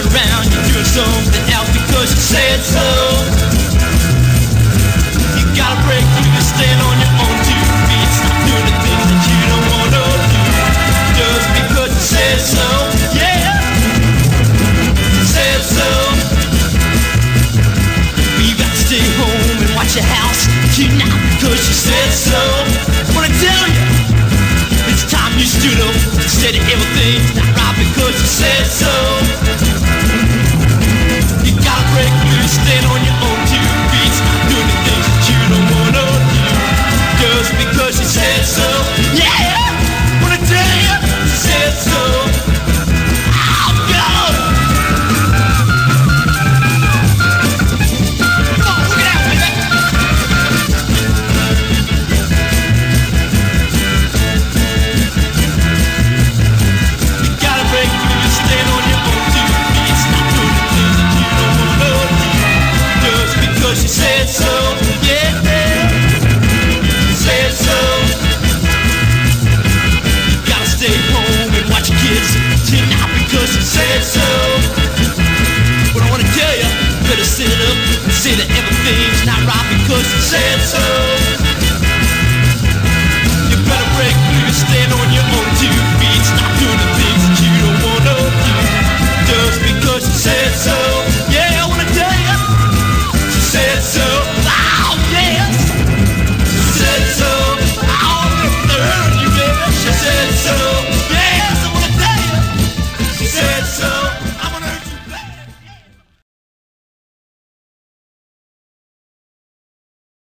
around, you do something else because you said so. You gotta break through and stand on your own two feet. Stop doing the things that you don't wanna do just because you said so. Yeah, you said so. You got to stay home and watch your house tonight because you said so. I tell you, it's time you stood up, said everything's not right because you said so. said so. But I wanna tell you, better sit up and say that everything's not right because you said so. You better break through and stand on your own two feet. Stop doing the things that you don't wanna do just because you said so.